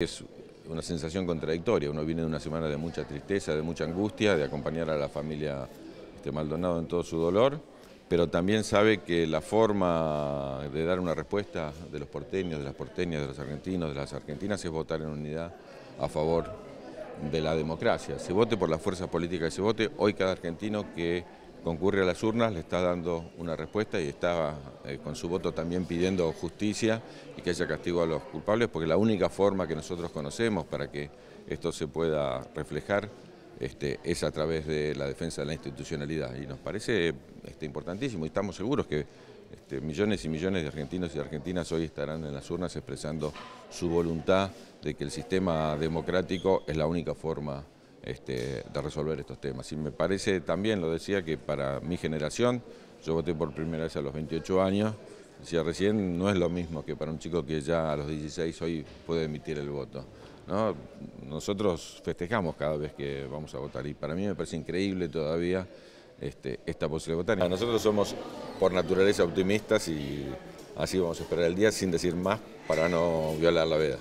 Es una sensación contradictoria, uno viene de una semana de mucha tristeza, de mucha angustia, de acompañar a la familia este, Maldonado en todo su dolor, pero también sabe que la forma de dar una respuesta de los porteños, de las porteñas, de los argentinos, de las argentinas es votar en unidad a favor de la democracia. Se vote por la fuerza política que se vote, hoy cada argentino que concurre a las urnas, le está dando una respuesta y está eh, con su voto también pidiendo justicia y que haya castigo a los culpables, porque la única forma que nosotros conocemos para que esto se pueda reflejar este, es a través de la defensa de la institucionalidad. Y nos parece este, importantísimo y estamos seguros que este, millones y millones de argentinos y argentinas hoy estarán en las urnas expresando su voluntad de que el sistema democrático es la única forma este, de resolver estos temas. Y me parece también, lo decía, que para mi generación, yo voté por primera vez a los 28 años, decía recién, no es lo mismo que para un chico que ya a los 16 hoy puede emitir el voto. Nosotros festejamos cada vez que vamos a votar y para mí me parece increíble todavía este, esta posibilidad de votar. Nosotros somos por naturaleza optimistas y así vamos a esperar el día sin decir más para no violar la veda.